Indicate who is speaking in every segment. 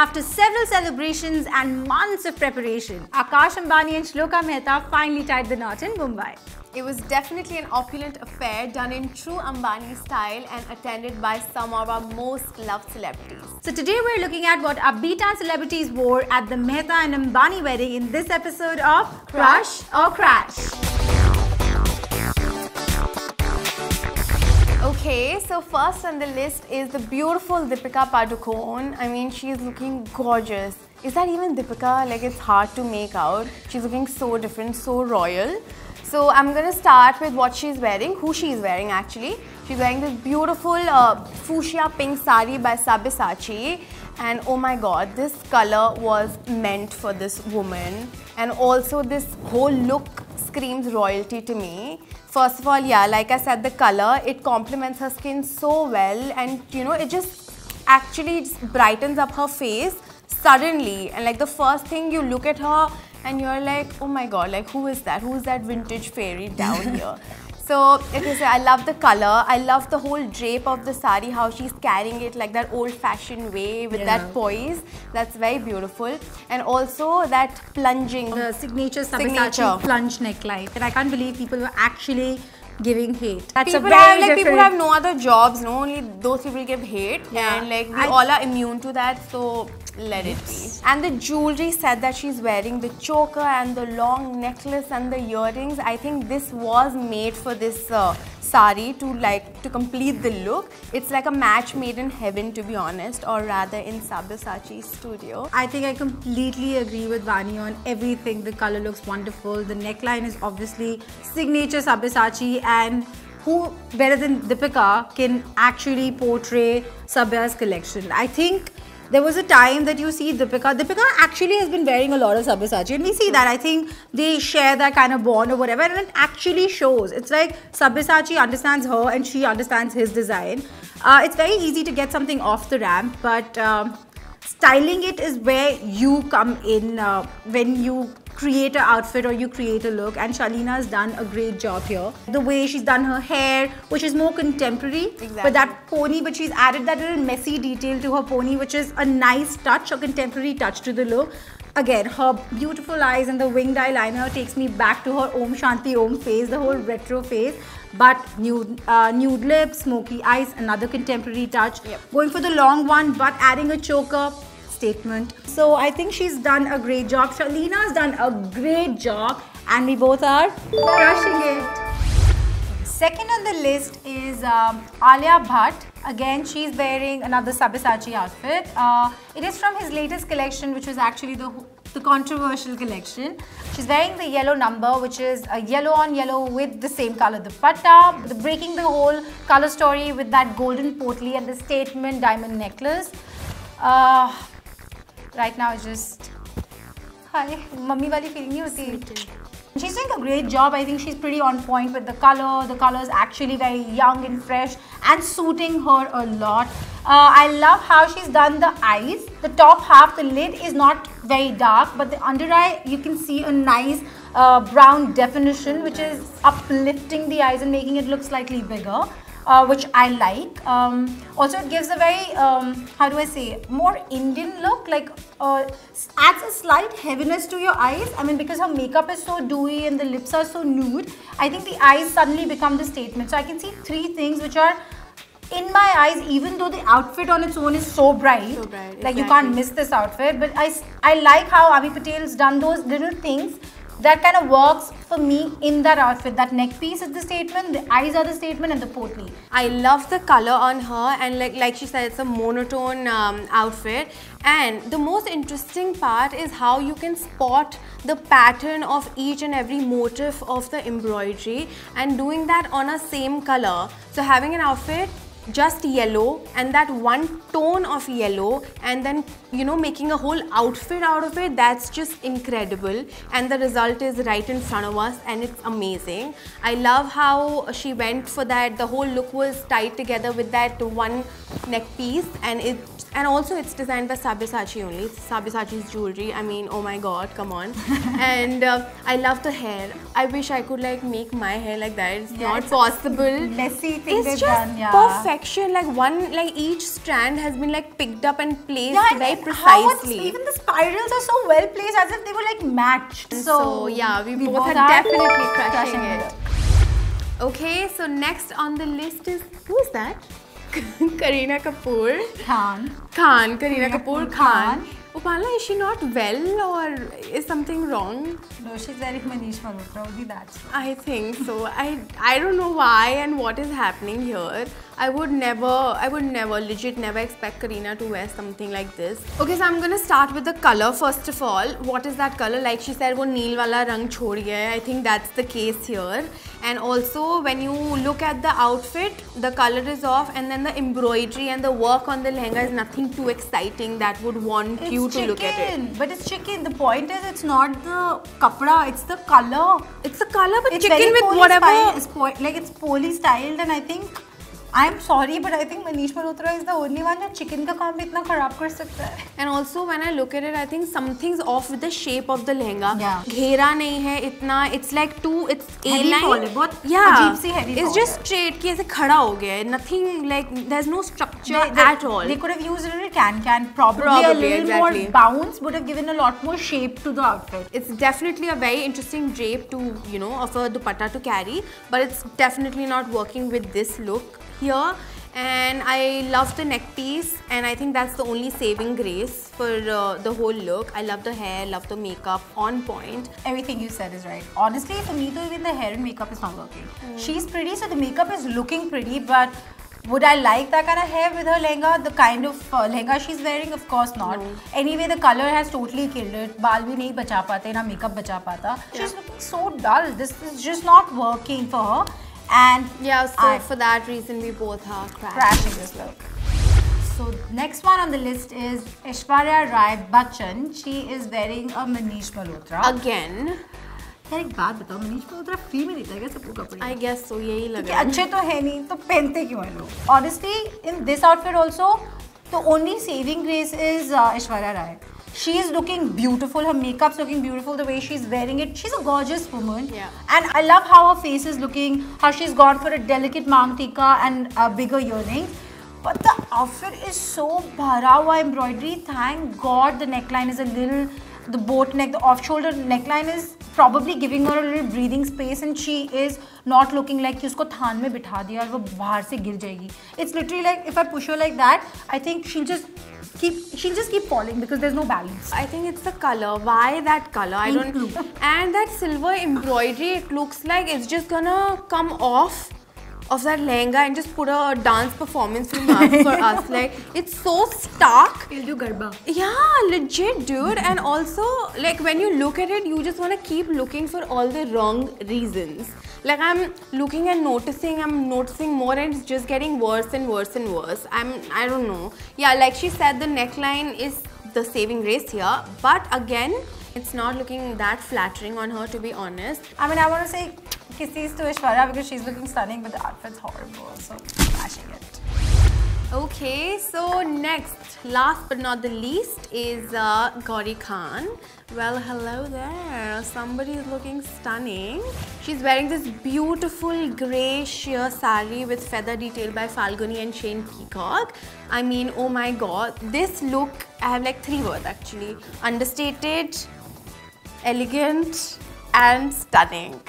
Speaker 1: After several celebrations and months of preparation, Akash Ambani and Shloka Mehta finally tied the knot in Mumbai.
Speaker 2: It was definitely an opulent affair done in true Ambani style and attended by some of our most loved celebrities.
Speaker 1: So today we're looking at what and celebrities wore at the Mehta and Ambani wedding in this episode of Crush or Crash.
Speaker 2: Okay, so first on the list is the beautiful Deepika Padukone. I mean, she's looking gorgeous. Is that even Deepika? Like, it's hard to make out. She's looking so different, so royal. So I'm gonna start with what she's wearing, who she's wearing actually. She's wearing this beautiful uh, fuchsia pink sari by Sabyasachi and oh my god, this color was meant for this woman and also this whole look screams royalty to me. First of all, yeah, like I said, the color, it complements her skin so well and you know, it just actually just brightens up her face suddenly and like the first thing you look at her and you're like, oh my god, like who is that? Who is that vintage fairy down here? So, okay, so I love the color. I love the whole drape of the sari, how she's carrying it like that old-fashioned way with
Speaker 1: Yeah.
Speaker 2: that poise. That's very beautiful. And also that plunging.
Speaker 1: The signature Sabyasachi
Speaker 2: Signature.
Speaker 1: plunge neckline. And I can't believe people were actually giving hate. That's
Speaker 2: people
Speaker 1: a very
Speaker 2: have like people have no other jobs, no only those people give hate
Speaker 1: Yeah.
Speaker 2: and like we
Speaker 1: I-
Speaker 2: all are immune to that, so let it be. And the jewelry set that she's wearing, the choker and the long necklace and the earrings, I think this was made for this uh, sari to like to complete the look. It's like a match made in heaven to be honest, or rather in Sabyasachi's studio.
Speaker 1: I think I completely agree with Vani on everything. The color looks wonderful. The neckline is obviously signature Sabyasachi and who better than Deepika can actually portray Sabya's collection. I think there was a time that you see Deepika. Deepika actually has been wearing a lot of Sabyasachi and we see that. I think they share that kind of bond or whatever and it actually shows. It's like Sabyasachi understands her and she understands his design. Uh, it's very easy to get something off the ramp but um, styling it is where you come in uh, when you create an outfit or you create a look and Shaleena has done a great job here. The way she's done her hair which is more contemporary
Speaker 2: Exactly.
Speaker 1: but that pony but she's added that little messy detail to her pony which is a nice touch, a contemporary touch to the look. Again, her beautiful eyes and the winged eyeliner takes me back to her Om Shanti Om face, the whole retro face. But nude, uh, nude lips, smoky eyes, another contemporary touch.
Speaker 2: Yep.
Speaker 1: Going for the long one, but adding a choker statement. So I think she's done a great job. Shaleena's done a great job, and we both are crushing it. Second on the list is um, Alia Bhatt. Again, she's wearing another Sabyasachi outfit. Uh, it is from his latest collection, which was actually the the controversial collection. She's wearing the yellow number, which is a yellow on yellow with the same color dupatta, the breaking the whole color story with that golden potli and the statement diamond necklace. Uh, right now, it's just hi, mummy wali feeling nahi hoti. She's doing a great job. I think she's pretty on point with the color. The color is actually very young and fresh and suiting her a lot. Uh, I love how she's done the eyes. The top half, the lid is not very dark, but the under eye, you can see a nice uh, brown definition, which is uplifting the eyes and making it look slightly bigger. Uh, which I like. Um, also, it gives a very, um, how do I say, more Indian look, like uh, adds a slight heaviness to your eyes. I mean, because her makeup is so dewy and the lips are so nude, I think the eyes suddenly become the statement. So I can see three things which are in my eyes, even though the outfit on its own is so bright,
Speaker 2: So bright,
Speaker 1: like you can't miss this outfit. But I, I like how Abhi Patel's done those little things that kind of works for me in that outfit. That neck piece is the statement, the eyes are the statement, and the potli.
Speaker 2: I love the color on her and like like she said it's a monotone um, outfit and the most interesting part is how you can spot the pattern of each and every motif of the embroidery and doing that on a same color so having an outfit just yellow and that one tone of yellow and then you know making a whole outfit out of it that's just incredible and the result is right in front of us and it's amazing i love how she went for that the whole look was tied together with that one neck piece and it and also it's designed by Sabyasachi only. It's Sabyasachi's jewelry. I mean, oh my god, come on. and uh, I love the hair. I wish I could like make my hair like that. It's
Speaker 1: Yeah,
Speaker 2: not
Speaker 1: it's
Speaker 2: possible.
Speaker 1: messy thing
Speaker 2: It's just
Speaker 1: done, yeah.
Speaker 2: Like one, like each strand has been like picked up and placed
Speaker 1: Yeah,
Speaker 2: very
Speaker 1: and how even the spirals are so well placed as if they were like matched. So,
Speaker 2: So, yeah, we both are definitely crushing it. Okay, so next on the list is who is that? Kareena Kapoor.
Speaker 1: Khan.
Speaker 2: Khan, Karina
Speaker 1: Kareena
Speaker 2: Kapoor
Speaker 1: Kapoor
Speaker 2: Khan.
Speaker 1: Khan.
Speaker 2: Upala, is she not well or is something wrong?
Speaker 1: No, she's very Manish Malhotra, only that's.
Speaker 2: I think so. I, I don't know why and what is happening here. I would never, I would never, legit never expect Kareena to wear something like this. Okay, so I'm gonna start with the color first of all. What is that color? Like she said, wo neel wala rang chhod. I think that's the case here. And also, when you look at the outfit, the color is off and then the embroidery and the work on the lehenga is nothing too exciting that would want
Speaker 1: you
Speaker 2: you to
Speaker 1: chicken,
Speaker 2: look at it.
Speaker 1: but it's chicken. The point is, it's not the kapra, it's the color.
Speaker 2: It's the color, but
Speaker 1: It's
Speaker 2: chicken with whatever.
Speaker 1: style- it's po- like it's poly styled, and I think I am sorry but I think Manish Malhotra is the only one जो चिकन का काम भी इतना खराब कर सकता है
Speaker 2: and also man I look at it I think something of the shape of the lehenga घेरा नहीं है इतना it's like to it's a line it's just straight की ऐसे खड़ा हो गया है nothing like there is no structure at all
Speaker 1: they could have used it can can probably a little
Speaker 2: exactly.
Speaker 1: more bounce would have given a lot more to to the
Speaker 2: it's definitely definitely a very interesting drape to, you know, of a dupatta to carry, but it's definitely not working with this. here and I love the neck piece and I think that's the only saving grace for uh, the whole look. I love the hair, love the makeup, on point.
Speaker 1: Everything you said is right. Honestly, for me too, even the hair and makeup is not working. Mm. She's pretty, so the makeup is looking pretty, but would I like that kind of hair with her lehenga? The kind of uh, lehenga she's wearing? Of course not. No. Anyway, the color has totally killed it. Baal bhi nahi bacha paate, na makeup bacha pata. Yeah. She's looking so dull. This is just not working for her. And
Speaker 2: yeah, so for that reason, we both are crashing,
Speaker 1: crashing this look. So next one on the list is Aishwarya Rai Bachchan. She is wearing a Manish Malhotra.
Speaker 2: Again.
Speaker 1: Tell me one thing, Manish Malhotra is female, I guess.
Speaker 2: I guess so, yeah.
Speaker 1: looks like. Okay, it's not good, so why don't Honestly, in this outfit also, the only saving grace is uh, Aishwarya Rai. Rai. She is looking beautiful. Her makeup's looking beautiful. The way she's wearing it, she's a gorgeous woman.
Speaker 2: Yeah.
Speaker 1: And I love how her face is looking. How she's gone for a delicate mang tika and uh, bigger earrings. But the outfit is so bhara hua embroidery. Thank God the neckline is a little, the boat neck, the off-shoulder neckline is probably giving her a little breathing space and she is not looking like कि उसको थान में बिठा दिया और वो बाहर से गिर जाएगी. It's literally like if I push her like that, I think she'll just keep she'll just keep falling because there's no balance.
Speaker 2: I think it's the color. Why that color? I don't. And that silver embroidery, it looks like it's just gonna come off of that lehenga and just put a dance performance for us. for us. Like it's so stark.
Speaker 1: We'll do garba.
Speaker 2: Yeah, legit, dude. And also, like when you look at it, you just want to keep looking for all the wrong reasons. Like I'm looking and noticing, I'm noticing more, and it's just getting worse and worse and worse. I'm, I don't know. Yeah, like she said, the neckline is the saving grace here, but again, it's not looking that flattering on her, to be honest.
Speaker 1: I mean, I want to say kisses to Aishwarya because she's looking stunning, but the outfit's horrible. So, smashing it.
Speaker 2: Okay, so next, last but not the least, is uh, Gauri Khan. Well, hello there. Somebody is looking stunning. She's wearing this beautiful grey sheer sari with feather detail by Falguni and Shane Peacock. I mean, oh my god, this look, I have like three words actually understated, elegant, and stunning.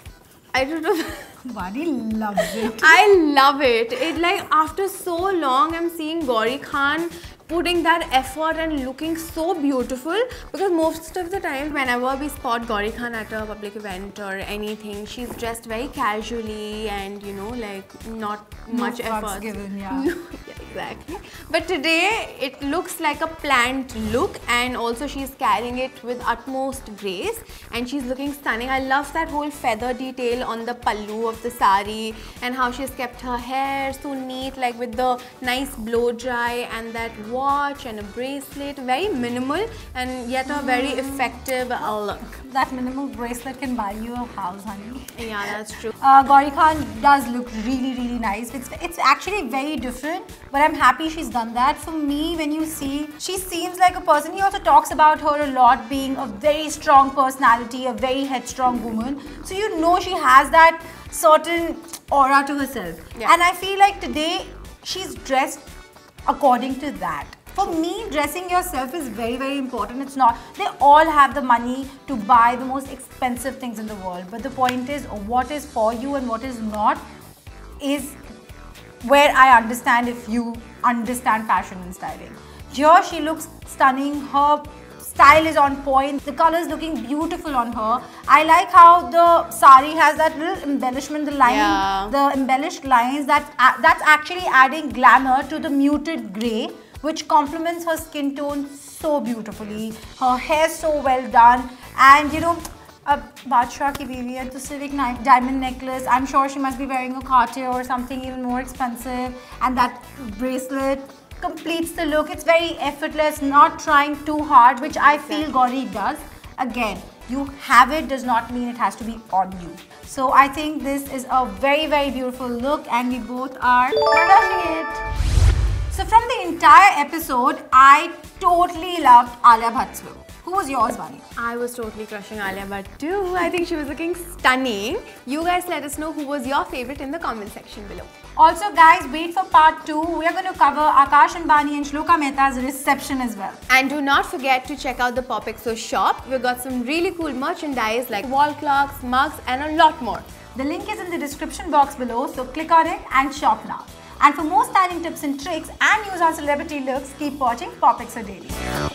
Speaker 2: I don't know.
Speaker 1: Body loves it.
Speaker 2: I love it. It like after so long, I'm seeing Gauri Khan putting that effort and looking so beautiful because most of the time whenever we spot Gauri Khan at a public event or anything she's dressed very casually and you know like not
Speaker 1: No
Speaker 2: much effort
Speaker 1: given, yeah.
Speaker 2: yeah, exactly. But today it looks like a planned look and also she's carrying it with utmost grace and she's looking stunning. I love that whole feather detail on the pallu of the sari and how she's kept her hair so neat like with the nice blow dry and that watch and a bracelet. Very minimal and yet a very effective uh, look.
Speaker 1: That minimal bracelet can buy you a house, honey.
Speaker 2: yeah that's true.
Speaker 1: Uh, Gauri Khan does look really, really nice. It's, it's actually very different, but but I'm happy she's done that. For me, when you see, she seems like a person. He also talks about her a lot being a very strong personality, a very headstrong woman. So you know she has that certain aura to herself.
Speaker 2: Yeah.
Speaker 1: And I feel like today she's dressed according to that. For me, dressing yourself is very, very important. It's not, they all have the money to buy the most expensive things in the world. But the point is, what is for you and what is not is where I understand if you understand fashion and styling. Here she looks stunning. Her style is on point. The color is looking beautiful on her. I like how the sari has that little embellishment, the line,
Speaker 2: Yeah.
Speaker 1: the embellished lines. That that's actually adding glamour to the muted grey, which complements her skin tone so beautifully. Her hair so well done, and you know a Badshah ki baby hai, to civic diamond necklace. I'm sure she must be wearing a Cartier or something even more expensive. And that bracelet completes the look. It's very effortless, not trying too hard, which I feel Gauri does. Again, you have it does not mean it has to be on you. So I think this is a very, very beautiful look and we both are loving it. So from the entire episode, I totally loved Alia Bhatt's look who was yours Vani?
Speaker 2: I was totally crushing Alia Bhatt too. I think she was looking stunning. You guys let us know who was your favorite in the comment section below.
Speaker 1: Also, guys, wait for part two. We are going to cover Akash Ambani and Shloka Mehta's reception as well.
Speaker 2: And do not forget to check out the POPxo shop. We've got some really cool merchandise like wall clocks, mugs, and a lot more.
Speaker 1: The link is in the description box below, so click on it and shop now. And for more styling tips and tricks and news on celebrity looks, keep watching POPxo Daily.